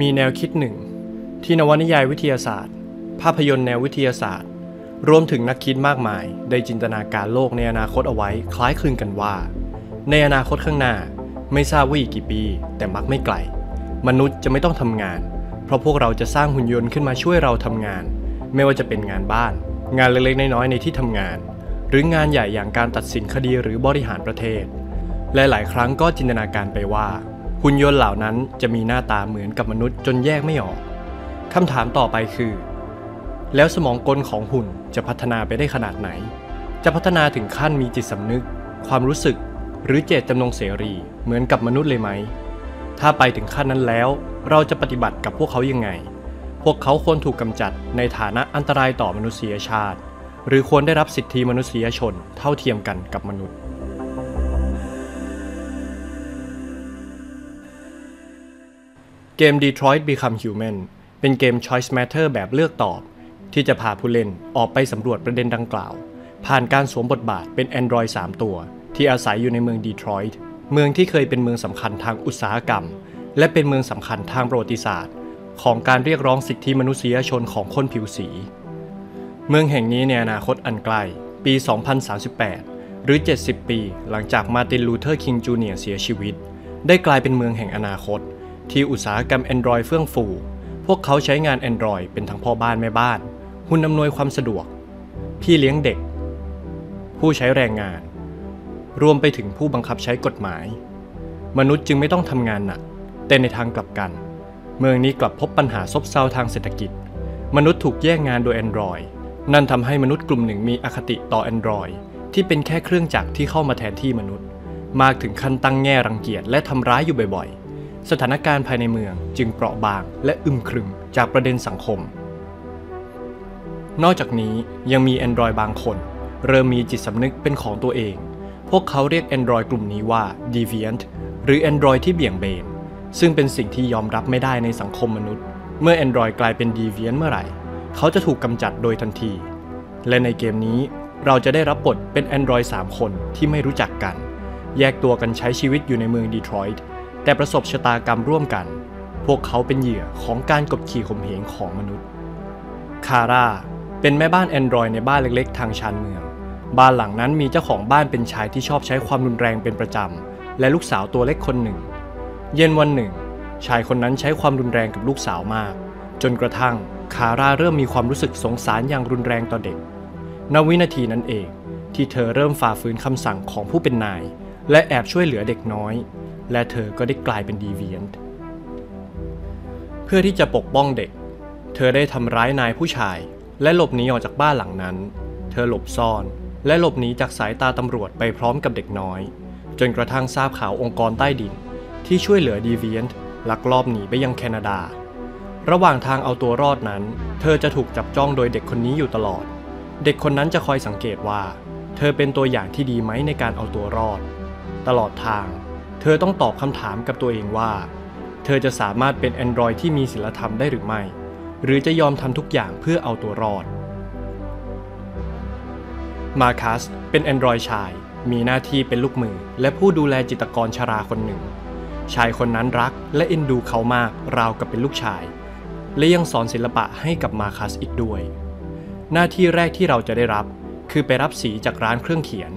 มีแนวคิดหนึ่ง ที่นวนิยายวิทยาศาสตร์ ภาพยนตร์แนววิทยาศาสตร์ รวมถึงนักคิดมากมาย ได้จินตนาการโลกในอนาคตเอาไว้คล้ายคลึงกันว่า ในอนาคตข้างหน้าไม่ทราบว่าอีกกี่ปี แต่มักไม่ไกล มนุษย์จะไม่ต้องทำงาน เพราะพวกเราจะสร้างหุ่นยนต์ขึ้นมาช่วยเราทำงาน ไม่ว่าจะเป็นงานบ้าน งานเล็กๆน้อยๆในที่ทำงาน หรืองานใหญ่อย่างการตัดสินคดีหรือบริหารประเทศ และหลายครั้งก็จินตนาการไปว่า หุ่นยนต์เหล่านั้นจะมีหน้าตาเหมือนกับมนุษย์จนแยกไม่ออก คำถามต่อไปคือ แล้วสมองกลของหุ่นจะพัฒนาไปได้ขนาดไหน จะพัฒนาถึงขั้นมีจิตสำนึก ความรู้สึก หรือเจตจำนงเสรี เหมือนกับมนุษย์เลยไหม ถ้าไปถึงขั้นนั้นแล้ว เราจะปฏิบัติกับพวกเขายังไง พวกเขาควรถูกกำจัดในฐานะอันตรายต่อมนุษยชาติ หรือควรได้รับสิทธิมนุษยชนเท่าเทียมกันกับมนุษย์ เกม Detroit Become Human เป็นเกม Choice Matter แบบเลือกตอบ ที่จะพาผู้เล่นออกไปสำรวจประเด็นดังกล่าว ผ่านการสวมบทบาทเป็น Android 3 ตัว ที่อาศัยอยู่ในเมืองดีทรอยต์เมืองที่เคยเป็นเมืองสำคัญทางอุตสาหกรรม และเป็นเมืองสำคัญทางประวัติศาสตร์ ของการเรียกร้องสิทธิมนุษยชนของคนผิวสี เมืองแห่งนี้ในอนาคตอันใกล้ปี 2038 หรือ 70 ปี หลังจากมาร์ตินลูเทอร์คิงจูเนียร์เสียชีวิต ได้กลายเป็นเมืองแห่งอนาคต ที่อุตสาหกรรม Android เฟื่องฟู พวกเขาใช้งาน Android เป็นทั้งพ่อบ้านแม่บ้าน หุ่นอำนวยความสะดวก พี่เลี้ยงเด็ก ผู้ใช้แรงงาน รวมไปถึงผู้บังคับใช้กฎหมาย มนุษย์จึงไม่ต้องทำงานหนัก แต่ในทางกลับกัน เมืองนี้กลับพบปัญหาซบเซาทางเศรษฐกิจ มนุษย์ถูกแย่งงานโดย Android นั่นทำให้มนุษย์กลุ่มหนึ่งมีอคติต่อ Android ที่เป็นแค่เครื่องจักรที่เข้ามาแทนที่มนุษย์ มากถึงขั้นตั้งแง่รังเกียจและทำร้ายอยู่บ่อย สถานการณ์ภายในเมืองจึงเปราะบางและอึมครึมจากประเด็นสังคม นอกจากนี้ยังมี Android บางคน เริ่มมีจิตสำนึกเป็นของตัวเอง พวกเขาเรียก Android กลุ่มนี้ว่า Deviant หรือ Android ที่เบี่ยงเบน ซึ่งเป็นสิ่งที่ยอมรับไม่ได้ในสังคมมนุษย์ เมื่อ Android กลายเป็น Deviant เมื่อไหร่ เขาจะถูกกำจัดโดยทันที และในเกมนี้เราจะได้รับบทเป็น Android 3 คนที่ไม่รู้จักกัน แยกตัวกันใช้ชีวิตอยู่ในเมืองดีทรอยต์ แต่ประสบชะตากรรมร่วมกัน พวกเขาเป็นเหยื่อของการกดขี่ข่มเหงของมนุษย์ คาร่าเป็นแม่บ้าน Android ในบ้านเล็กๆ ทางชานเมือง บ้านหลังนั้นมีเจ้าของบ้านเป็นชายที่ชอบใช้ความรุนแรงเป็นประจำ และลูกสาวตัวเล็กคนหนึ่ง เย็นวันหนึ่ง ชายคนนั้นใช้ความรุนแรงกับลูกสาวมาก จนกระทั่งคาร่าเริ่มมีความรู้สึกสงสารอย่างรุนแรงต่อเด็ก ณ วินาทีนั้นเอง ที่เธอเริ่มฝ่าฝืนคำสั่งของผู้เป็นนาย และแอบช่วยเหลือเด็กน้อย และเธอก็ได้กลายเป็นดีเวียนต์เพื่อที่จะปกป้องเด็ก เธอได้ทำร้ายนายผู้ชาย และหลบหนีออกจากบ้านหลังนั้น เธอหลบซ่อน และหลบหนีจากสายตาตำรวจไปพร้อมกับเด็กน้อย จนกระทั่งทราบข่าวองค์กรใต้ดิน ที่ช่วยเหลือดีเวียนต์ลักลอบหนีไปยังแคนาดา ระหว่างทางเอาตัวรอดนั้น เธอจะถูกจับจ้องโดยเด็กคนนี้อยู่ตลอด เด็กคนนั้นจะคอยสังเกตว่า เธอเป็นตัวอย่างที่ดีไหมในการเอาตัวรอด ตลอดทาง อต้องตอบคำถามกับตัวเองว่า เธอจะสามารถเป็นแอนดรอยที่มีศีลธรรมได้หรือไม่ หรือจะยอมทำทุกอย่างเพื่อเอาตัวรอด มาคัสเป็นแอนดรอยชาย มีหน้าที่เป็นลูกมือ และผู้ดูแลจิตกรชราคนหนึ่ง ชายคนนั้นรักและเอ็นดูเขามากราวกับเป็นลูกชาย และยังสอนศิลปะให้กับมาคัสอีกด้วย หน้าที่แรกที่เราจะได้รับ คือไปรับสีจากร้านเครื่องเขียน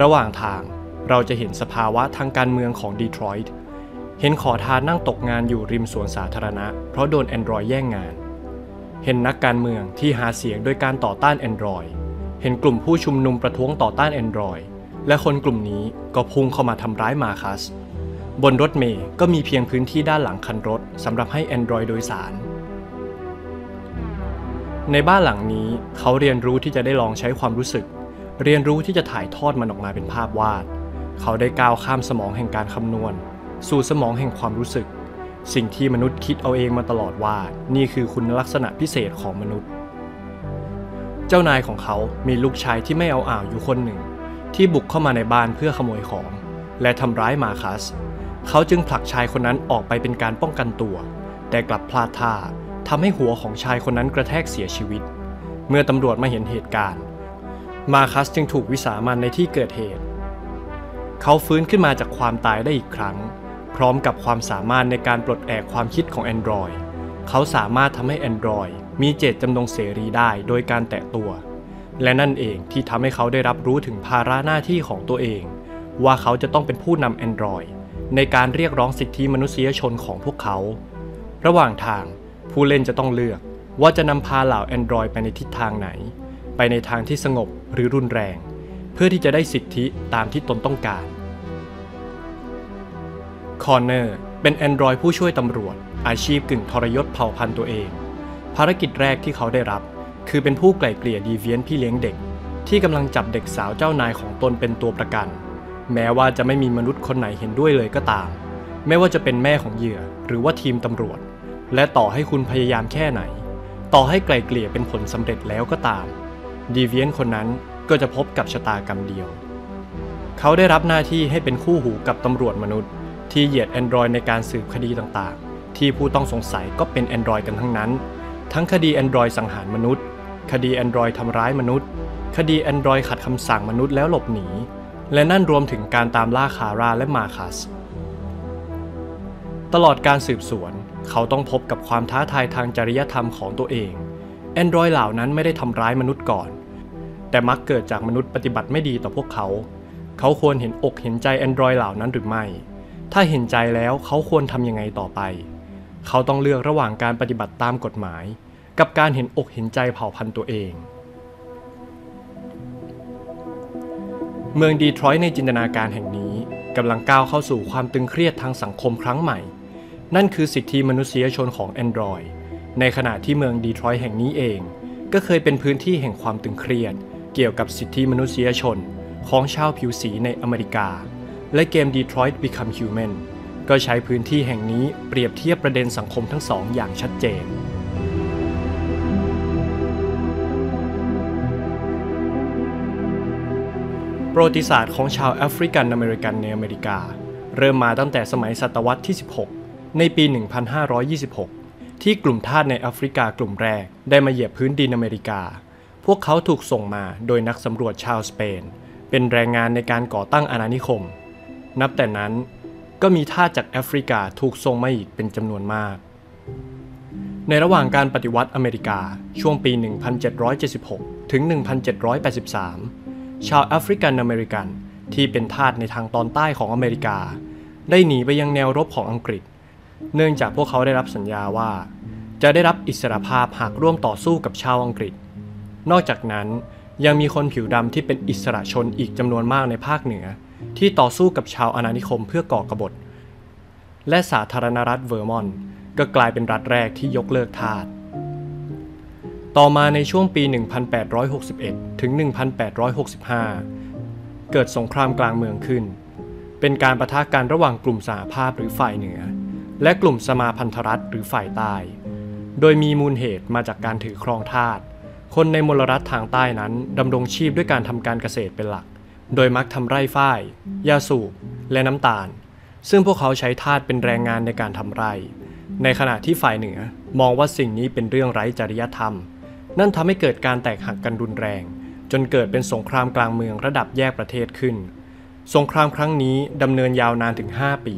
ระหว่างทาง เราจะเห็นสภาวะทางการเมืองของดีทรอยต์เห็นขอทานนั่งตกงานอยู่ริมสวนสาธารณะ เพราะโดนแอนดรอยแย่งงาน เห็นนักการเมืองที่หาเสียงโดยการต่อต้านแอนดรอยเห็นกลุ่มผู้ชุมนุมประท้วงต่อต้านแอนดรอยและคนกลุ่มนี้ก็พุ่งเข้ามาทำร้ายมาคัส บนรถเมย์ก็มีเพียงพื้นที่ด้านหลังคันรถสำหรับให้แอนดรอยโดยสาร ในบ้านหลังนี้เขาเรียนรู้ที่จะได้ลองใช้ความรู้สึก เรียนรู้ที่จะถ่ายทอดมันออกมาเป็นภาพวาด เขาได้ก้าวข้ามสมองแห่งการคำนวณ สู่สมองแห่งความรู้สึก สิ่งที่มนุษย์คิดเอาเองมาตลอดว่า นี่คือคุณลักษณะพิเศษของมนุษย์ เจ้านายของเขามีลูกชายที่ไม่เอาอ่าวอยู่คนหนึ่ง ที่บุกเข้ามาในบ้านเพื่อขโมยของ และทำร้ายมาคัส เขาจึงผลักชายคนนั้นออกไปเป็นการป้องกันตัว แต่กลับพลาดท่าทำให้หัวของชายคนนั้นกระแทกเสียชีวิต เมื่อตำรวจมาเห็นเหตุการณ์ มาคัสจึงถูกวิสามันในที่เกิดเหตุ เขาฟื้นขึ้นมาจากความตายได้อีกครั้ง พร้อมกับความสามารถในการปลดแอกความคิดของ Android เขาสามารถทำให้ Android มีเจตจำนงเสรีได้โดยการแตะตัว และนั่นเองที่ทำให้เขาได้รับรู้ถึงภาระหน้าที่ของตัวเอง ว่าเขาจะต้องเป็นผู้นำ Android ในการเรียกร้องสิทธิมนุษยชนของพวกเขา ระหว่างทางผู้เล่นจะต้องเลือกว่าจะนำพาเหล่า Android ไปในทิศทางไหน ไปในทางที่สงบหรือรุนแรง พื่อที่จะได้สิทธิตามที่ตนต้องการคอนเนอร์เป็น Android ผู้ช่วยตำรวจ อาชีพกึ่งทรยศเผ่าพันธุ์ตัวเอง ภารกิจแรกที่เขาได้รับ คือเป็นผู้ไกล่เกลี่ยดีเวียนพี่เลี้ยงเด็ก ที่กำลังจับเด็กสาวเจ้านายของตนเป็นตัวประกัน แม้ว่าจะไม่มีมนุษย์คนไหนเห็นด้วยเลยก็ตาม ไม่ว่าจะเป็นแม่ของเหยื่อ หรือว่าทีมตำรวจ และต่อให้คุณพยายามแค่ไหน ต่อให้ไกล่เกลี่ยเป็นผลสำเร็จแล้วก็ตาม ดีเวียนคนนั้น ก็จะพบกับชะตากรรมเดียว เขาได้รับหน้าที่ให้เป็นคู่หูกับตำรวจมนุษย์ ที่เหยียด Android ในการสืบคดีต่างๆ ที่ผู้ต้องสงสัยก็เป็น Android กันทั้งนั้น ทั้งคดี Android สังหารมนุษย์ คดี Android ทำร้ายมนุษย์ คดี Android ขัดคำสั่งมนุษย์แล้วหลบหนี และนั่นรวมถึงการตามล่าคาร่าและมาคัส ตลอดการสืบสวน เขาต้องพบกับความท้าทายทางจริยธรรมของตัวเอง Android เหล่านั้นไม่ได้ทำร้ายมนุษย์ก่อน แต่มักเกิดจากมนุษย์ปฏิบัติไม่ดีต่อพวกเขา เขาควรเห็นอกเห็นใจ Android เหล่านั้นหรือไม่ ถ้าเห็นใจแล้วเขาควรทำยังไงต่อไป เขาต้องเลือกระหว่างการปฏิบัติตามกฎหมาย กับการเห็นอกเห็นใจเผ่าพันธุ์ตัวเอง เมืองดีทรอยต์ในจินตนาการแห่งนี้กำลังก้าวเข้าสู่ความตึงเครียดทางสังคมครั้งใหม่ นั่นคือสิทธิมนุษยชนของ Android ในขณะที่เมืองดีทรอยต์แห่งนี้เอง ก็เคยเป็นพื้นที่แห่งความตึงเครียด เกี่ยวกับสิทธิมนุษยชนของชาวผิวสีในอเมริกา และเกม Detroit Become Human ก็ใช้พื้นที่แห่งนี้เปรียบเทียบประเด็นสังคมทั้งสองอย่างชัดเจน ประวัติศาสตร์ของชาวแอฟริกันอเมริกันในอเมริกา เริ่มมาตั้งแต่สมัยศตวรรษที่ 16 ในปี 1526 ที่กลุ่มทาสในแอฟริกากลุ่มแรกได้มาเหยียบพื้นดินอเมริกา พวกเขาถูกส่งมาโดยนักสำรวจชาวสเปน เป็นแรงงานในการก่อตั้งอาณานิคม นับแต่นั้นก็มีทาสจากแอฟริกาถูกส่งมาอีกเป็นจำนวนมาก ในระหว่างการปฏิวัติอเมริกาช่วงปี 1776 ถึง 1783 ชาวแอฟริกันอเมริกันที่เป็นทาสในทางตอนใต้ของอเมริกา ได้หนีไปยังแนวรบของอังกฤษ เนื่องจากพวกเขาได้รับสัญญาว่า จะได้รับอิสรภาพหากร่วมต่อสู้กับชาวอังกฤษ นอกจากนั้นยังมีคนผิวดำที่เป็นอิสระชนอีกจำนวนมากในภาคเหนือ ที่ต่อสู้กับชาวอาณานิคมเพื่อก่อกบฏ และสาธารณรัฐเวอร์มอนต์ก็กลายเป็นรัฐแรกที่ยกเลิกทาสต่อมาในช่วงปี 1861 ถึง 1865 เกิดสงครามกลางเมืองขึ้น เป็นการประทะกันระหว่างกลุ่มสหภาพหรือฝ่ายเหนือ และกลุ่มสมาพันธรัฐหรือฝ่ายใต้ โดยมีมูลเหตุมาจากการถือครองทาส คนในมลรัฐทางใต้นั้นดำรงชีพด้วยการทำการเกษตรเป็นหลัก โดยมักทำไร่ฝ้ายยาสูบ และน้ำตาล ซึ่งพวกเขาใช้ทาสเป็นแรงงานในการทำไร่ ในขณะที่ฝ่ายเหนือมองว่าสิ่งนี้เป็นเรื่องไร้จริยธรรม นั่นทำให้เกิดการแตกหักกันรุนแรง จนเกิดเป็นสงครามกลางเมืองระดับแยกประเทศขึ้น สงครามครั้งนี้ดำเนินยาวนานถึง 5 ปี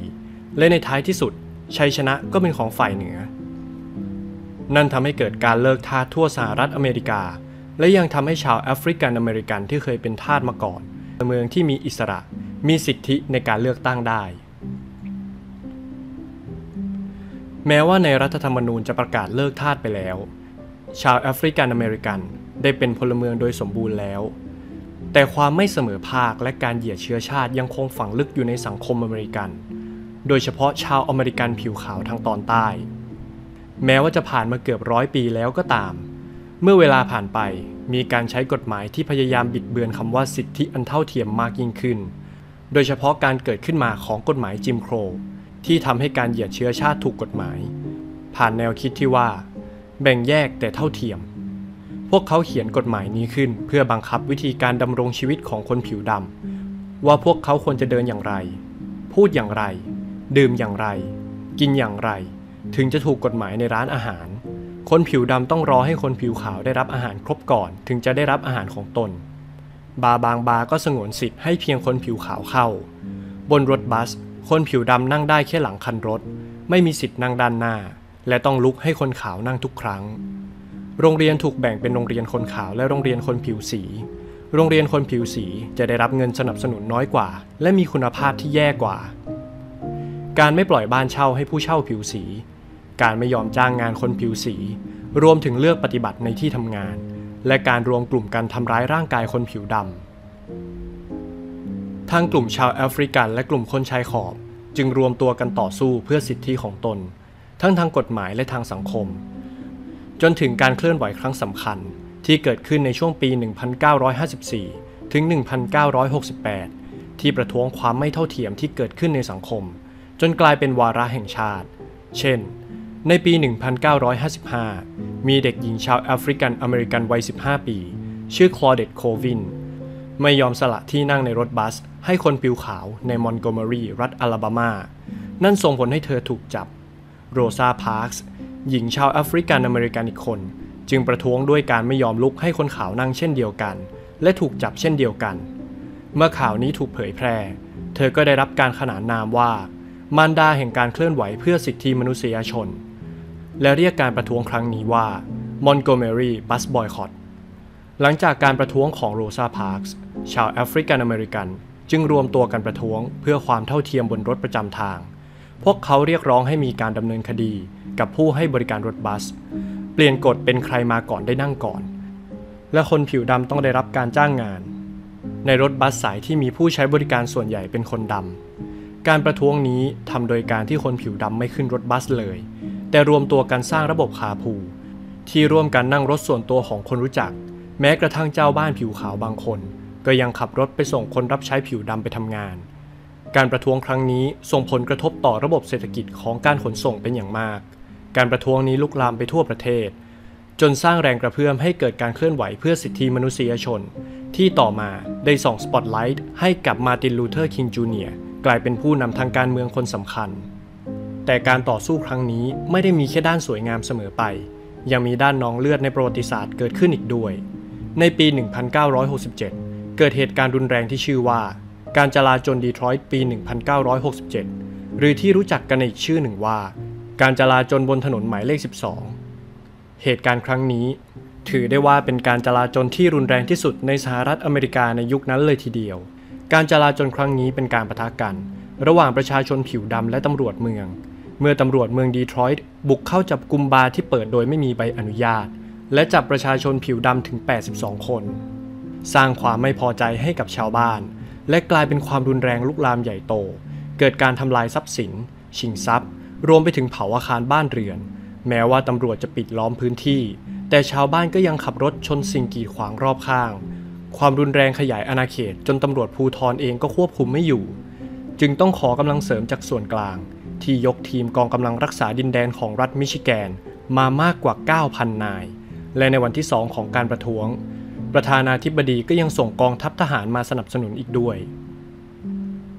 และในท้ายที่สุดชัยชนะก็เป็นของฝ่ายเหนือ นั่นทำให้เกิดการเลิกทาสทั่วสหรัฐอเมริกา และยังทำให้ชาวแอฟริกันอเมริกันที่เคยเป็นทาสมาก่อนเมืองที่มีอิสระมีสิทธิในการเลือกตั้งได้ แม้ว่าในรัฐธรรมนูญจะประกาศเลิกทาสไปแล้ว ชาวแอฟริกันอเมริกันได้เป็นพลเมืองโดยสมบูรณ์แล้ว แต่ความไม่เสมอภาคและการเหยียดเชื้อชาติยังคงฝังลึกอยู่ในสังคมอเมริกัน โดยเฉพาะชาวอเมริกันผิวขาวทางตอนใต้ แม้ว่าจะผ่านมาเกือบร้อยปีแล้วก็ตาม เมื่อเวลาผ่านไปมีการใช้กฎหมายที่พยายามบิดเบือนคำว่าสิทธิอันเท่าเทียมมากยิ่งขึ้น โดยเฉพาะการเกิดขึ้นมาของกฎหมายจิมโคร ที่ทำให้การเหยียดเชื้อชาติถูกกฎหมาย ผ่านแนวคิดที่ว่า แบ่งแยกแต่เท่าเทียม พวกเขาเขียนกฎหมายนี้ขึ้น เพื่อบังคับวิธีการดำรงชีวิตของคนผิวดำว่าพวกเขาควรจะเดินอย่างไร พูดอย่างไร ดื่มอย่างไร กินอย่างไร ถึงจะถูกกฎหมายในร้านอาหาร คนผิวดำต้องรอให้คนผิวขาวได้รับอาหารครบก่อน ถึงจะได้รับอาหารของตน บาร์บางบาร์ก็สงวนสิทธิ์ให้เพียงคนผิวขาวเข้า บนรถบัส คนผิวดำนั่งได้แค่หลังคันรถ ไม่มีสิทธิ์นั่งด้านหน้า และต้องลุกให้คนขาวนั่งทุกครั้ง โรงเรียนถูกแบ่งเป็นโรงเรียนคนขาวและโรงเรียนคนผิวสี โรงเรียนคนผิวสีจะได้รับเงินสนับสนุนน้อยกว่า และมีคุณภาพที่แย่กว่า การไม่ปล่อยบ้านเช่าให้ผู้เช่าผิวสี การไม่ยอมจ้างงานคนผิวสี รวมถึงเลือกปฏิบัติในที่ทำงาน และการรวมกลุ่มการทำร้ายร่างกายคนผิวดำทางกลุ่มชาวแอฟริกันและกลุ่มคนชายขอบ จึงรวมตัวกันต่อสู้เพื่อสิทธิของตน ทั้งทางกฎหมายและทางสังคม จนถึงการเคลื่อนไหวครั้งสำคัญที่เกิดขึ้นในช่วงปี 1954 ถึง 1968 ที่ประท้วงความไม่เท่าเทียมที่เกิดขึ้นในสังคม จนกลายเป็นวาระแห่งชาติ เช่น ในปี 1955 มีเด็กหญิงชาวแอฟริกันอเมริกันวัย 15 ปี ชื่อคลอเดต คอลวิน ไม่ยอมสละที่นั่งในรถบัส ให้คนผิวขาวในมอนต์โกเมอรีรัฐอลาบามา นั่นส่งผลให้เธอถูกจับ โรซาพาร์คส์หญิงชาวแอฟริกันอเมริกันอีกคน จึงประท้วงด้วยการไม่ยอมลุกให้คนขาวนั่งเช่นเดียวกัน และถูกจับเช่นเดียวกัน เมื่อข่าวนี้ถูกเผยแพร่ เธอก็ได้รับการขนานนามว่า มารดาแห่งการเคลื่อนไหวเพื่อสิทธิมนุษยชน และเรียกการประท้วงครั้งนี้ว่า Montgomery Bus Boycott หลังจากการประท้วงของโรซาพาร์คส์ชาวแอฟริกันอเมริกัน จึงรวมตัวกันประท้วงเพื่อความเท่าเทียมบนรถประจำทาง พวกเขาเรียกร้องให้มีการดำเนินคดีกับผู้ให้บริการรถบัส เปลี่ยนกฎเป็นใครมาก่อนได้นั่งก่อน และคนผิวดำต้องได้รับการจ้างงาน ในรถบัสสายที่มีผู้ใช้บริการส่วนใหญ่เป็นคนดำการประท้วงนี้ทำโดยการที่คนผิวดำไม่ขึ้นรถบัสเลย แต่รวมตัวกันสร้างระบบคาพูที่ร่วมกันนั่งรถส่วนตัวของคนรู้จัก แม้กระทั่งเจ้าบ้านผิวขาวบางคน ก็ยังขับรถไปส่งคนรับใช้ผิวดำไปทำงาน การประท้วงครั้งนี้ส่งผลกระทบต่อระบบเศรษฐกิจของการขนส่งเป็นอย่างมาก การประท้วงนี้ลุกลามไปทั่วประเทศ จนสร้างแรงกระเพื่อมให้เกิดการเคลื่อนไหวเพื่อสิทธิมนุษยชน ที่ต่อมาได้ส่องสปอตไลท์ให้กับมาร์ตินลูเทอร์คิงจูเนียร์กลายเป็นผู้นำทางการเมืองคนสำคัญ แต่การต่อสู้ครั้งนี้ไม่ได้มีแค่ด้านสวยงามเสมอไป ยังมีด้านนองเลือดในประวัติศาสตร์เกิดขึ้นอีกด้วย ในปี 1967 เกิดเหตุการณ์รุนแรงที่ชื่อว่า การจลาจลดีทรอยต์ปี 1967 หรือที่รู้จักกันในอีกชื่อหนึ่งว่า การจลาจลบนถนนหมายเลข 12 เหตุการณ์ครั้งนี้ ถือได้ว่าเป็นการจลาจลที่รุนแรงที่สุดในสหรัฐอเมริกาในยุคนั้นเลยทีเดียว การจลาจลครั้งนี้เป็นการประทะกัน ระหว่างประชาชนผิวดำและตำรวจเมือง เมื่อตำรวจเมืองดีทรอยต์บุกเข้าจับกุมบาร์ที่เปิดโดยไม่มีใบอนุญาต และจับประชาชนผิวดำถึง 82 คน สร้างความไม่พอใจให้กับชาวบ้าน และกลายเป็นความรุนแรงลุกลามใหญ่โต เกิดการทำลายทรัพย์สิน ชิงทรัพย์ รวมไปถึงเผาอาคารบ้านเรือน แม้ว่าตำรวจจะปิดล้อมพื้นที่ แต่ชาวบ้านก็ยังขับรถชนสิ่งกีดขวางรอบข้าง ความรุนแรงขยายอาณาเขตจนตำรวจภูทรเองก็ควบคุมไม่อยู่ จึงต้องขอกำลังเสริมจากส่วนกลาง ที่ยกทีมกองกำลังรักษาดินแดนของรัฐมิชิแกนมามากกว่า 9,000 นาย และในวันที่2ของการประท้วง ประธานาธิบดีก็ยังส่งกองทัพทหารมาสนับสนุนอีกด้วย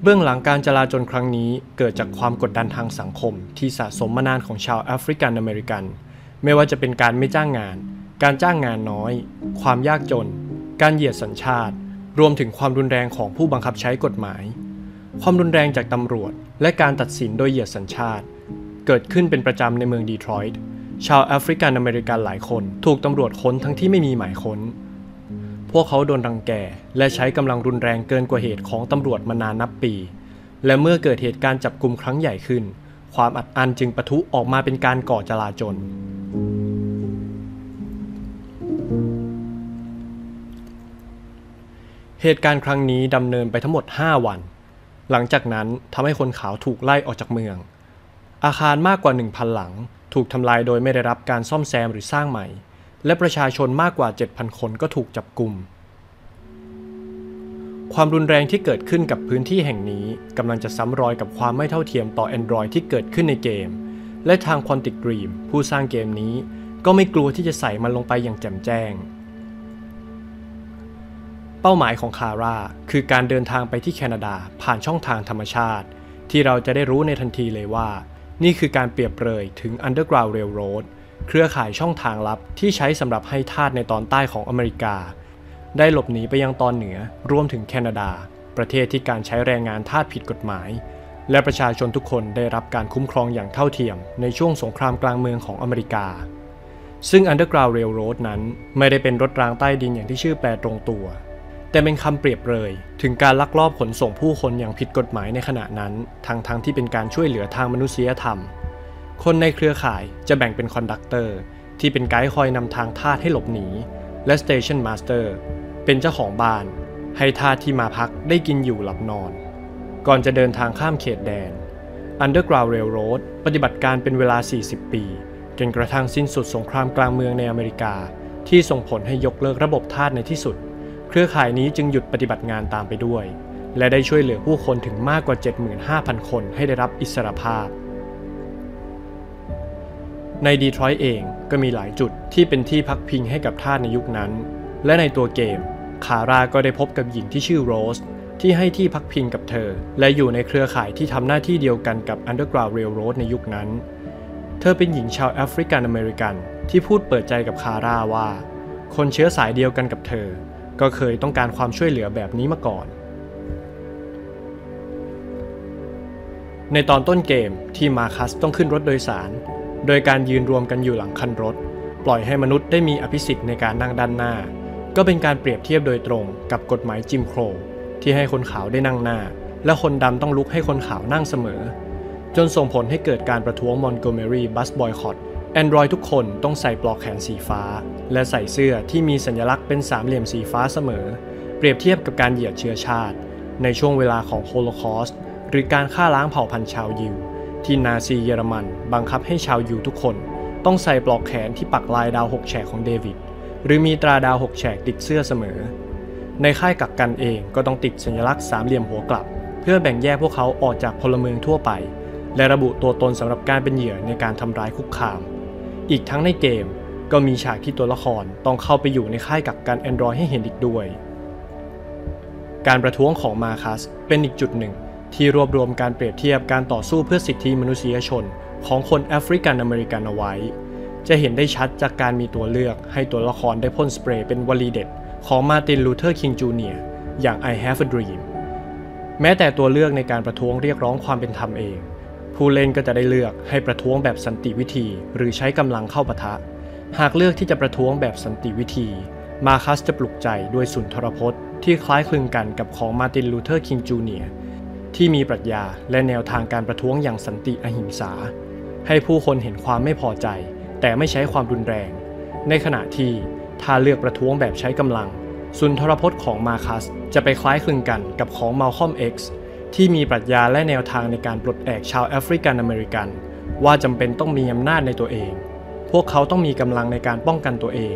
เบื้องหลังการจลาจลครั้งนี้เกิดจากความกดดันทางสังคมที่สะสมมานานของชาวแอฟริกันอเมริกัน ไม่ว่าจะเป็นการไม่จ้างงาน การจ้างงานน้อย ความยากจน การเหยียดสัญชาติ รวมถึงความรุนแรงของผู้บังคับใช้กฎหมาย ความรุนแรงจากตำรวจ และการตัดสินโดยเหยียดสัญชาติ เกิดขึ้นเป็นประจำในเมืองดีทรอยต์ชาวแอฟริกันอเมริกันหลายคนถูกตำรวจค้นทั้งที่ไม่มีหมายค้น พวกเขาโดนรังแก และใช้กำลังรุนแรงเกินกว่าเหตุของตำรวจมานานนับปี และเมื่อเกิดเหตุการณ์จับกลุ่มครั้งใหญ่ขึ้น ความอัดอั้นจึงปะทุออกมาเป็นการก่อจลาจลเหตุการณ์ครั้งนี้ดำเนินไปทั้งหมด 5 วัน หลังจากนั้นทำให้คนขาวถูกไล่ออกจากเมือง อาคารมากกว่า 1,000 หลัง ถูกทำลายโดยไม่ได้รับการซ่อมแซมหรือสร้างใหม่ และประชาชนมากกว่า 7,000 คนก็ถูกจับกลุ่ม ความรุนแรงที่เกิดขึ้นกับพื้นที่แห่งนี้กำลังจะซ้ำรอยกับความไม่เท่าเทียมต่อ Android ที่เกิดขึ้นในเกม และทาง Quantic Dream ผู้สร้างเกมนี้ ก็ไม่กลัวที่จะใส่มันลงไปอย่างแจ่มแจ้ง เป้าหมายของคาร่าคือการเดินทางไปที่แคนาดาผ่านช่องทางธรรมชาติ ที่เราจะได้รู้ในทันทีเลยว่า นี่คือการเปรียบเปรยถึง Underground Railroad เครือข่ายช่องทางลับที่ใช้สำหรับให้ทาสในตอนใต้ของอเมริกา ได้หลบหนีไปยังตอนเหนือรวมถึงแคนาดา ประเทศที่การใช้แรงงานทาสผิดกฎหมาย และประชาชนทุกคนได้รับการคุ้มครองอย่างเท่าเทียม ในช่วงสงครามกลางเมืองของอเมริกา ซึ่ง Underground Railroad นั้นไม่ได้เป็นรถรางใต้ดินอย่างที่ชื่อแปลตรงตัว แต่เป็นคำเปรียบเปรย ถึงการลักลอบขนส่งผู้คนอย่างผิดกฎหมายในขณะนั้นทั้งทั้งที่เป็นการช่วยเหลือทางมนุษยธรรม คนในเครือข่ายจะแบ่งเป็น conductor ที่เป็นไกด์คอยนำทางทาสให้หลบหนี และ station master เป็นเจ้าของบ้าน ให้ทาสที่มาพักได้กินอยู่หลับนอน ก่อนจะเดินทางข้ามเขตแดน Underground Railroad ปฏิบัติการเป็นเวลา 40 ปีจนกระทั่งสิ้นสุดสงครามกลางเมืองในอเมริกา ที่ส่งผลให้ยกเลิกระบบทาสในที่สุด เครือข่ายนี้จึงหยุดปฏิบัติงานตามไปด้วย และได้ช่วยเหลือผู้คนถึงมากกว่า 75,000 คนให้ได้รับอิสรภาพ ในดีทรอยต์เองก็มีหลายจุดที่เป็นที่พักพิงให้กับทาสในยุคนั้น และในตัวเกม คาร่าก็ได้พบกับหญิงที่ชื่อโรสที่ให้ที่พักพิงกับเธอ และอยู่ในเครือข่ายที่ทำหน้าที่เดียวกันกับ Underground Railroad ในยุคนั้น เธอเป็นหญิงชาวแอฟริกันอเมริกันที่พูดเปิดใจกับคาร่าว่า คนเชื้อสายเดียวกันกับเธอ ก็เคยต้องการความช่วยเหลือแบบนี้มาก่อน ในตอนต้นเกมที่มาคัสต้องขึ้นรถโดยสาร โดยการยืนรวมกันอยู่หลังคันรถ ปล่อยให้มนุษย์ได้มีอภิสิทธิ์ในการนั่งด้านหน้า ก็เป็นการเปรียบเทียบโดยตรงกับกฎหมายจิมโครที่ให้คนขาวได้นั่งหน้า และคนดำต้องลุกให้คนขาวนั่งเสมอ จนส่งผลให้เกิดการประท้วง Montgomery Bus Boycott Android ทุกคนต้องใส่ปลอกแขนสีฟ้า และใส่เสื้อที่มีสัญลักษณ์เป็นสามเหลี่ยมสีฟ้าเสมอ เปรียบเทียบกับการเหยียดเชื้อชาติ ในช่วงเวลาของโฮโลคอสต์หรือการฆ่าล้างเผ่าพันธุ์ชาวยิว ที่นาซีเยอรมันบังคับให้ชาวยิวทุกคน ต้องใส่ปลอกแขนที่ปักลายดาวหกแฉกของเดวิดหรือมีตราดาวหกแฉกติดเสื้อเสมอ ในค่ายกักกันเองก็ต้องติดสัญลักษณ์สามเหลี่ยมหัวกลับ เพื่อแบ่งแยกพวกเขาออกจากพลเมืองทั่วไป และระบุตัวตนสำหรับการเป็นเหยื่อในการทำร้ายคุกคาม อีกทั้งในเกมก็มีฉากที่ตัวละครต้องเข้าไปอยู่ในค่ายกักกันแอนดรอยให้เห็นอีกด้วย การประท้วงของมาคัสเป็นอีกจุดหนึ่ง ที่รวบรวมการเปรียบเทียบการต่อสู้เพื่อสิทธิมนุษยชน ของคนแอฟริกันอเมริกันเอาไว้ จะเห็นได้ชัดจากการมีตัวเลือกให้ตัวละครได้พ่นสเปรย์เป็นวลีเด็ดของมาร์ตินลูเทอร์คิงจูเนียร์ อย่าง I Have a Dream แม้แต่ตัวเลือกในการประท้วงเรียกร้องความเป็นธรรมเอง ผู้เล่นก็จะได้เลือกให้ประท้วงแบบสันติวิธี หรือใช้กำลังเข้าปะทะ หากเลือกที่จะประท้วงแบบสันติวิธี มาร์คัสจะปลุกใจด้วยสุนทรพจน์ ที่คล้ายคลึงกันกับของมาร์ตินลูเทอร์คิงจูเนียร์ที่มีปรัชญาและแนวทางการประท้วงอย่างสันติอหิงสา ให้ผู้คนเห็นความไม่พอใจ แต่ไม่ใช้ความรุนแรง ในขณะที่ถ้าเลือกประท้วงแบบใช้กำลัง สุนทรพจน์ของมาคัสจะไปคล้ายคลึงกันกับของมัลคอม X ที่มีปรัชญาและแนวทางในการปลดแอกชาวแอฟริกันอเมริกัน ว่าจำเป็นต้องมีอำนาจในตัวเอง พวกเขาต้องมีกำลังในการป้องกันตัวเอง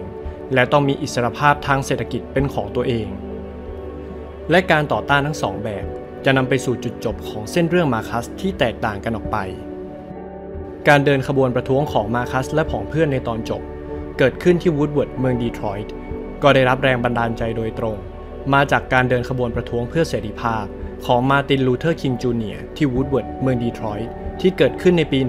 และต้องมีอิสรภาพทางเศรษฐกิจเป็นของตัวเอง และการต่อต้านทั้งสองแบบ จะนำไปสู่จุดจบของเส้นเรื่องมาคัสที่แตกต่างกันออกไป การเดินขบวนประท้วงของมาคัสและผองเพื่อนในตอนจบ เกิดขึ้นที่วูดเวิร์ดเมืองดีทรอยต์ก็ได้รับแรงบันดาลใจโดยตรง มาจากการเดินขบวนประท้วงเพื่อเสรีภาพ ของมาตินลูเทอร์คิงจูเนียร์ที่วูดเวิร์ดเมืองดีทรอยต์ที่เกิดขึ้นในปี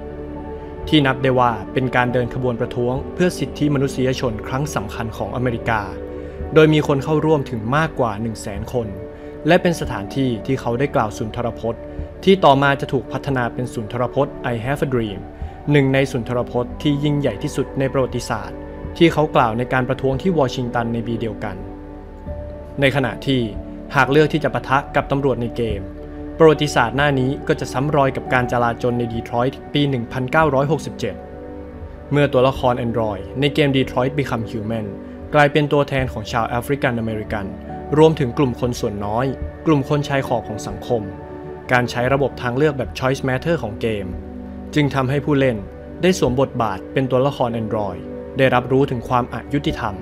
1963 ที่นับได้ว่าเป็นการเดินขบวนประท้วงเพื่อสิทธิมนุษยชนครั้งสำคัญของอเมริกา โดยมีคนเข้าร่วมถึงมากกว่า 1 0 0 0 0แสนคน และเป็นสถานที่ที่เขาได้กล่าวสุนทรพจน์ ที่ต่อมาจะถูกพัฒนาเป็นสุนทรพจน์ I Have a Dream หนึ่งในสุนทรพจน์ที่ยิ่งใหญ่ที่สุดในประวัติศาสตร์ ที่เขากล่าวในการประท้วงที่วอชิงตันในปีเดียวกัน ในขณะที่ หากเลือกที่จะปะทะกับตำรวจในเกม ประวัติศาสตร์หน้านี้ก็จะซ้ำรอยกับการจลาจลในดีทรอยต์ปี 1967 เมื่อตัวละคร Android ในเกม Detroit Become Human กลายเป็นตัวแทนของชาวแอฟริกันอเมริกัน รวมถึงกลุ่มคนส่วนน้อย กลุ่มคนชายขอบของสังคม การใช้ระบบทางเลือกแบบ Choice Matter ของเกม จึงทำให้ผู้เล่นได้สวมบทบาทเป็นตัวละคร Android ได้รับรู้ถึงความอายุติธรรม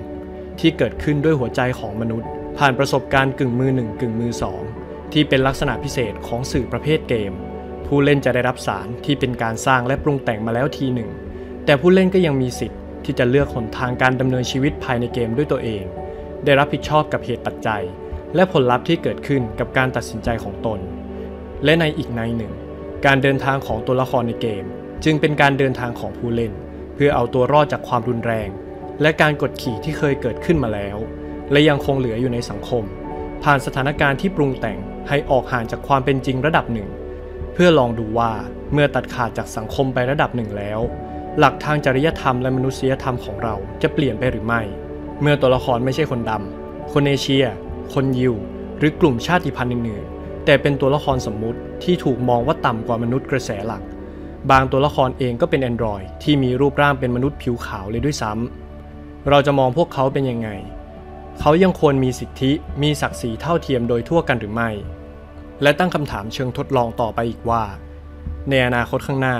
ที่เกิดขึ้นด้วยหัวใจของมนุษย์ ผ่านประสบการณ์กึ่งมือหนึ่งกึ่งมือสองที่เป็นลักษณะพิเศษของสื่อประเภทเกม ผู้เล่นจะได้รับสารที่เป็นการสร้างและปรุงแต่งมาแล้วทีหนึ่ง แต่ผู้เล่นก็ยังมีสิทธิ์ที่จะเลือกหนทางการดำเนินชีวิตภายในเกมด้วยตัวเอง ได้รับผิดชอบกับเหตุปัจจัย และผลลัพธ์ที่เกิดขึ้นกับการตัดสินใจของตน และในอีกในหนึ่ง การเดินทางของตัวละครในเกม จึงเป็นการเดินทางของผู้เล่น เพื่อเอาตัวรอดจากความรุนแรง และการกดขี่ที่เคยเกิดขึ้นมาแล้ว และยังคงเหลืออยู่ในสังคม ผ่านสถานการณ์ที่ปรุงแต่งให้ออกห่างจากความเป็นจริงระดับหนึ่ง เพื่อลองดูว่าเมื่อตัดขาดจากสังคมไประดับหนึ่งแล้ว หลักทางจริยธรรมและมนุษยธรรมของเราจะเปลี่ยนไปหรือไม่ เมื่อตัวละครไม่ใช่คนดำคนเอเชีย คนยิว หรือกลุ่มชาติพันธุ์อื่นๆแต่เป็นตัวละครสมมุติที่ถูกมองว่าต่ำกว่ามนุษย์กระแสหลัก บางตัวละครเองก็เป็นแอนดรอยที่มีรูปร่างเป็นมนุษย์ผิวขาวเลยด้วยซ้ำเราจะมองพวกเขาเป็นยังไง เขายังควรมีสิทธิมีศักดิ์ศรีเท่าเทียมโดยทั่วกันหรือไม่ และตั้งคำถามเชิงทดลองต่อไปอีกว่า ในอนาคตข้างหน้า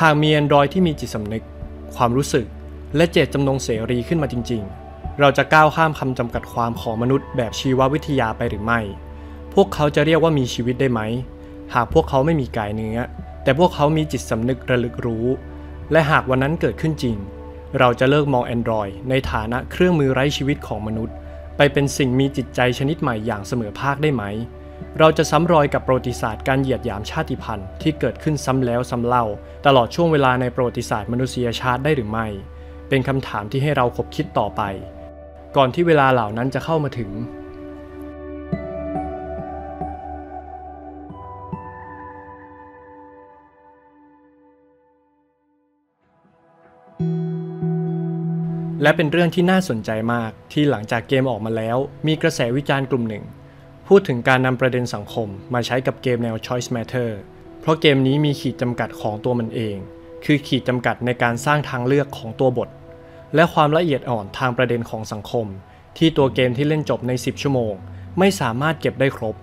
หากมีแอนดรอยที่มีจิตสำนึก ความรู้สึก และเจตจำนงเสรีขึ้นมาจริง ๆ เราจะก้าวข้ามคำจำกัดความของมนุษย์แบบชีววิทยาไปหรือไม่ พวกเขาจะเรียกว่ามีชีวิตได้ไหม หากพวกเขาไม่มีกายเนื้อ แต่พวกเขามีจิตสำนึกระลึกรู้ และหากวันนั้นเกิดขึ้นจริง เราจะเลิกมอง Android ในฐานะเครื่องมือไร้ชีวิตของมนุษย์ ไปเป็นสิ่งมีจิตใจชนิดใหม่อย่างเสมอภาคได้ไหม เราจะซ้ำรอยกับประวัติศาสตร์การเหยียดหยามชาติพันธุ์ที่เกิดขึ้นซ้ำแล้วซ้ำเล่า ตลอดช่วงเวลาในประวัติศาสตร์มนุษยชาติได้หรือไม่ เป็นคำถามที่ให้เราคบคิดต่อไป ก่อนที่เวลาเหล่านั้นจะเข้ามาถึง และเป็นเรื่องที่น่าสนใจมากที่หลังจากเกมออกมาแล้ว มีกระแสวิจารณ์กลุ่มหนึ่ง พูดถึงการนำประเด็นสังคมมาใช้กับเกมแนว Choice Matter เพราะเกมนี้มีขีดจำกัดของตัวมันเอง คือขีดจำกัดในการสร้างทางเลือกของตัวบท และความละเอียดอ่อนทางประเด็นของสังคม ที่ตัวเกมที่เล่นจบใน 10 ชั่วโมง ไม่สามารถเก็บได้ครบ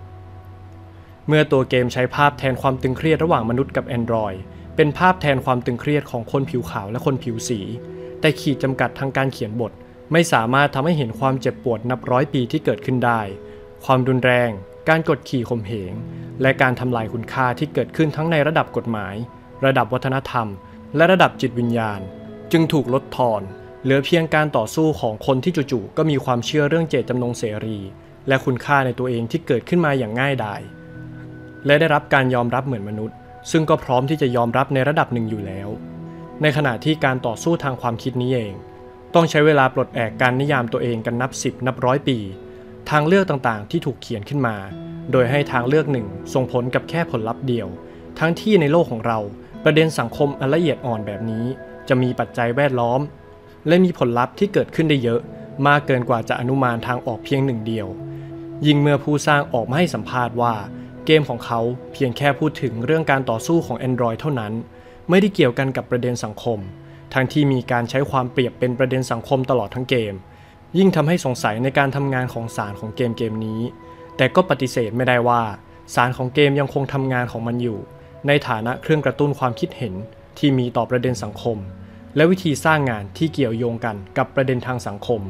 เมื่อตัวเกมใช้ภาพแทนความตึงเครียดระหว่างมนุษย์กับ Android เป็นภาพแทนความตึงเครียดของคนผิวขาวและคนผิวสี แต่ขีดจำกัดทางการเขียนบท ไม่สามารถทำให้เห็นความเจ็บปวดนับร้อยปีที่เกิดขึ้นได้ ความรุนแรง การกดขี่ข่มเหง และการทำลายคุณค่าที่เกิดขึ้นทั้งในระดับกฎหมาย ระดับวัฒนธรรม และระดับจิตวิญญาณ จึงถูกลดทอน เหลือเพียงการต่อสู้ของคนที่จู่ๆก็มีความเชื่อเรื่องเจตจำนงเสรี และคุณค่าในตัวเองที่เกิดขึ้นมาอย่างง่ายดายและได้รับการยอมรับเหมือนมนุษย์ ซึ่งก็พร้อมที่จะยอมรับในระดับหนึ่งอยู่แล้ว ในขณะที่การต่อสู้ทางความคิดนี้เอง ต้องใช้เวลาปลดแอกการนิยามตัวเองกันนับสิบนับร้อยปี ทางเลือกต่างๆ ที่ถูกเขียนขึ้นมา โดยให้ทางเลือกหนึ่งส่งผลกับแค่ผลลัพธ์เดียว ทั้งที่ในโลกของเรา ประเด็นสังคมอันละเอียดอ่อนแบบนี้ จะมีปัจจัยแวดล้อม และมีผลลัพธ์ที่เกิดขึ้นได้เยอะ มากเกินกว่าจะอนุมานทางออกเพียงหนึ่งเดียว ยิ่งเมื่อผู้สร้างออกมาให้สัมภาษณ์ว่า เกมของเขาเพียงแค่พูดถึงเรื่องการต่อสู้ของ Android เท่านั้น ไม่ได้เกี่ยวกันกับประเด็นสังคม ทั้งที่มีการใช้ความเปรียบเป็นประเด็นสังคมตลอดทั้งเกม ยิ่งทำให้สงสัยในการทำงานของสารของเกมเกมนี้ แต่ก็ปฏิเสธไม่ได้ว่า สารของเกมยังคงทำงานของมันอยู่ ในฐานะเครื่องกระตุ้นความคิดเห็นที่มีต่อประเด็นสังคม และวิธีสร้างงานที่เกี่ยวโยงกันกับประเด็นทางสังคม